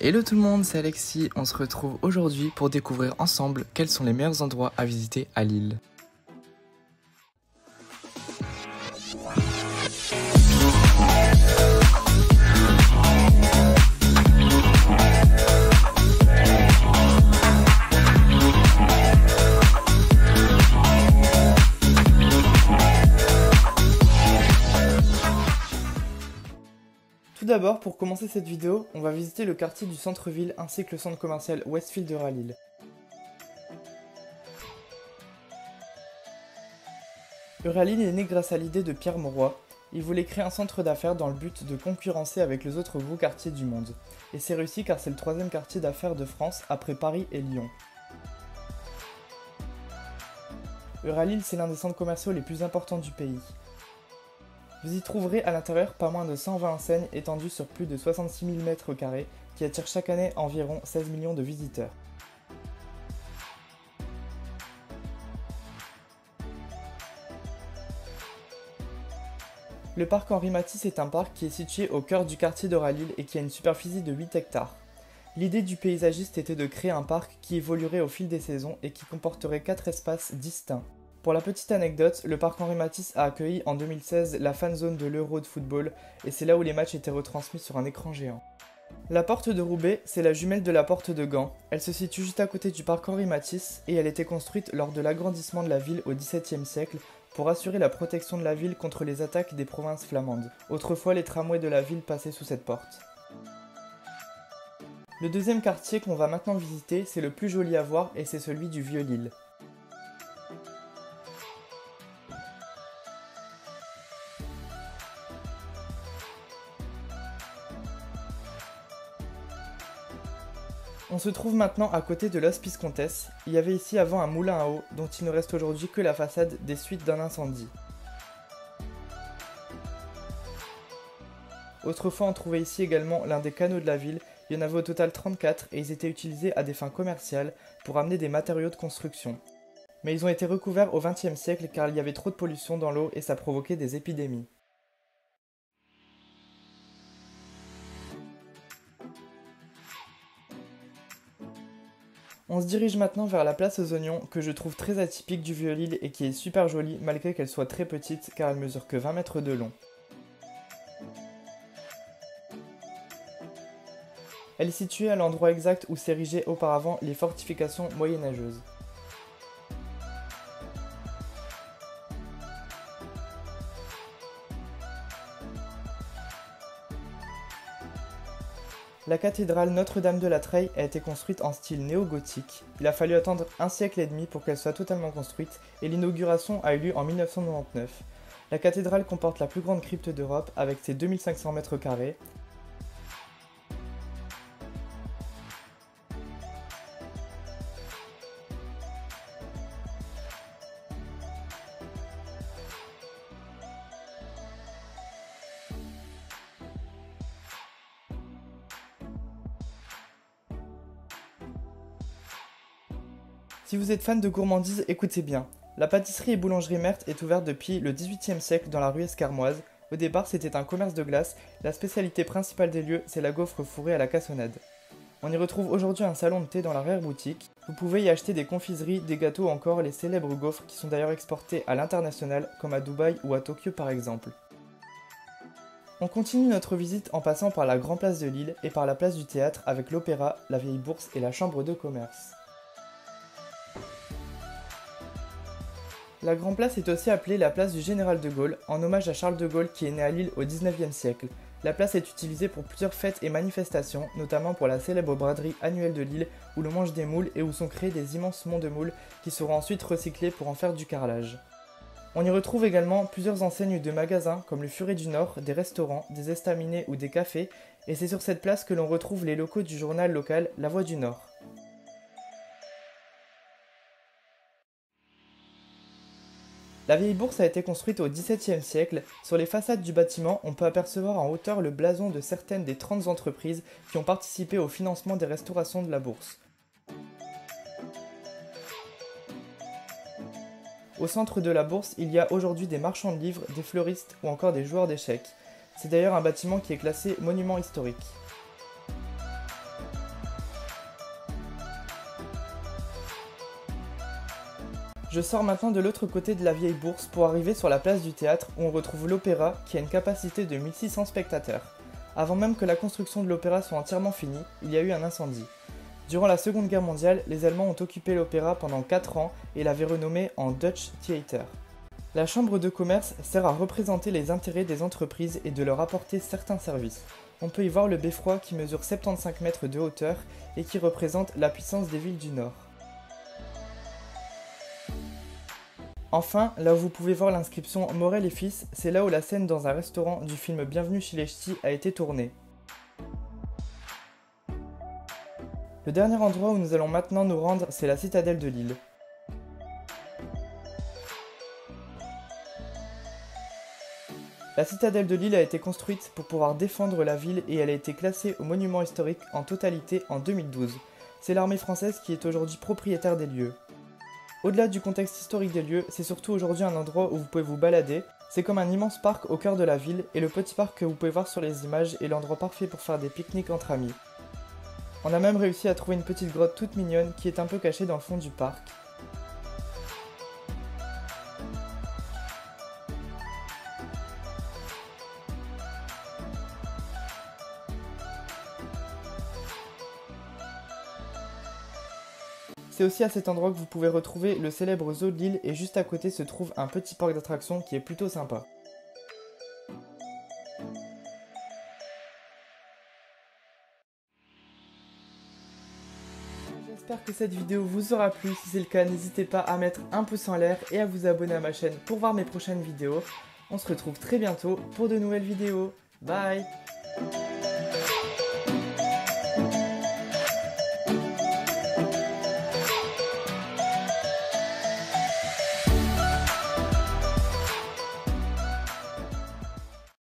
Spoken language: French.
Hello tout le monde, c'est Alexis. On se retrouve aujourd'hui pour découvrir ensemble quels sont les meilleurs endroits à visiter à Lille. Tout d'abord, pour commencer cette vidéo, on va visiter le quartier du centre-ville ainsi que le centre commercial Westfield de Ralil. Euralil est né grâce à l'idée de Pierre Mauroy. Il voulait créer un centre d'affaires dans le but de concurrencer avec les autres gros quartiers du monde. Et c'est réussi car c'est le troisième quartier d'affaires de France après Paris et Lyon. Euralil, c'est l'un des centres commerciaux les plus importants du pays. Vous y trouverez à l'intérieur pas moins de 120 enseignes étendues sur plus de 66 000 m2 qui attirent chaque année environ 16 millions de visiteurs. Le parc Henri Matisse est un parc qui est situé au cœur du quartier d'Oralil et qui a une superficie de 8 hectares. L'idée du paysagiste était de créer un parc qui évoluerait au fil des saisons et qui comporterait 4 espaces distincts. Pour la petite anecdote, le parc Henri Matisse a accueilli en 2016 la fan zone de l'Euro de football et c'est là où les matchs étaient retransmis sur un écran géant. La porte de Roubaix, c'est la jumelle de la porte de Gand. Elle se situe juste à côté du parc Henri Matisse et elle était construite lors de l'agrandissement de la ville au XVIIe siècle pour assurer la protection de la ville contre les attaques des provinces flamandes. Autrefois, les tramways de la ville passaient sous cette porte. Le deuxième quartier qu'on va maintenant visiter, c'est le plus joli à voir et c'est celui du Vieux-Lille. On se trouve maintenant à côté de l'Hospice Comtesse. Il y avait ici avant un moulin à eau dont il ne reste aujourd'hui que la façade des suites d'un incendie. Autrefois on trouvait ici également l'un des canaux de la ville, il y en avait au total 34 et ils étaient utilisés à des fins commerciales pour amener des matériaux de construction. Mais ils ont été recouverts au XXe siècle car il y avait trop de pollution dans l'eau et ça provoquait des épidémies. On se dirige maintenant vers la place aux oignons, que je trouve très atypique du Vieux-Lille et qui est super jolie malgré qu'elle soit très petite car elle mesure que 20 mètres de long. Elle est située à l'endroit exact où s'érigeaient auparavant les fortifications moyenâgeuses. La cathédrale Notre-Dame de la Treille a été construite en style néo-gothique. Il a fallu attendre un siècle et demi pour qu'elle soit totalement construite et l'inauguration a eu lieu en 1999. La cathédrale comporte la plus grande crypte d'Europe avec ses 2500 mètres carrés, Si vous êtes fan de gourmandise, écoutez bien. La pâtisserie et boulangerie Merthe est ouverte depuis le XVIIIe siècle dans la rue Escarmoise. Au départ, c'était un commerce de glace. La spécialité principale des lieux, c'est la gaufre fourrée à la cassonade. On y retrouve aujourd'hui un salon de thé dans la rare boutique. Vous pouvez y acheter des confiseries, des gâteaux ou encore les célèbres gaufres qui sont d'ailleurs exportés à l'international, comme à Dubaï ou à Tokyo par exemple. On continue notre visite en passant par la Grand Place de Lille et par la place du théâtre avec l'opéra, la vieille bourse et la chambre de commerce. La Grand Place est aussi appelée la place du Général de Gaulle, en hommage à Charles de Gaulle qui est né à Lille au XIXe siècle. La place est utilisée pour plusieurs fêtes et manifestations, notamment pour la célèbre braderie annuelle de Lille où l'on mange des moules et où sont créés des immenses monts de moules qui seront ensuite recyclés pour en faire du carrelage. On y retrouve également plusieurs enseignes de magasins comme le Furet du Nord, des restaurants, des estaminets ou des cafés, et c'est sur cette place que l'on retrouve les locaux du journal local La Voix du Nord. La vieille bourse a été construite au XVIIe siècle. Sur les façades du bâtiment, on peut apercevoir en hauteur le blason de certaines des 30 entreprises qui ont participé au financement des restaurations de la bourse. Au centre de la bourse, il y a aujourd'hui des marchands de livres, des fleuristes ou encore des joueurs d'échecs. C'est d'ailleurs un bâtiment qui est classé monument historique. Je sors maintenant de l'autre côté de la vieille bourse pour arriver sur la place du théâtre où on retrouve l'opéra qui a une capacité de 1600 spectateurs. Avant même que la construction de l'opéra soit entièrement finie, il y a eu un incendie. Durant la Seconde Guerre mondiale, les Allemands ont occupé l'opéra pendant 4 ans et l'avaient renommé en Dutch Theater. La Chambre de commerce sert à représenter les intérêts des entreprises et de leur apporter certains services. On peut y voir le beffroi qui mesure 75 mètres de hauteur et qui représente la puissance des villes du Nord. Enfin, là où vous pouvez voir l'inscription Morel et Fils, c'est là où la scène dans un restaurant du film Bienvenue chez les Ch'tis a été tournée. Le dernier endroit où nous allons maintenant nous rendre, c'est la citadelle de Lille. La citadelle de Lille a été construite pour pouvoir défendre la ville et elle a été classée au monument historique en totalité en 2012. C'est l'armée française qui est aujourd'hui propriétaire des lieux. Au-delà du contexte historique des lieux, c'est surtout aujourd'hui un endroit où vous pouvez vous balader. C'est comme un immense parc au cœur de la ville et le petit parc que vous pouvez voir sur les images est l'endroit parfait pour faire des pique-niques entre amis. On a même réussi à trouver une petite grotte toute mignonne qui est un peu cachée dans le fond du parc. C'est aussi à cet endroit que vous pouvez retrouver le célèbre zoo de Lille et juste à côté se trouve un petit parc d'attractions qui est plutôt sympa. J'espère que cette vidéo vous aura plu, si c'est le cas n'hésitez pas à mettre un pouce en l'air et à vous abonner à ma chaîne pour voir mes prochaines vidéos. On se retrouve très bientôt pour de nouvelles vidéos. Bye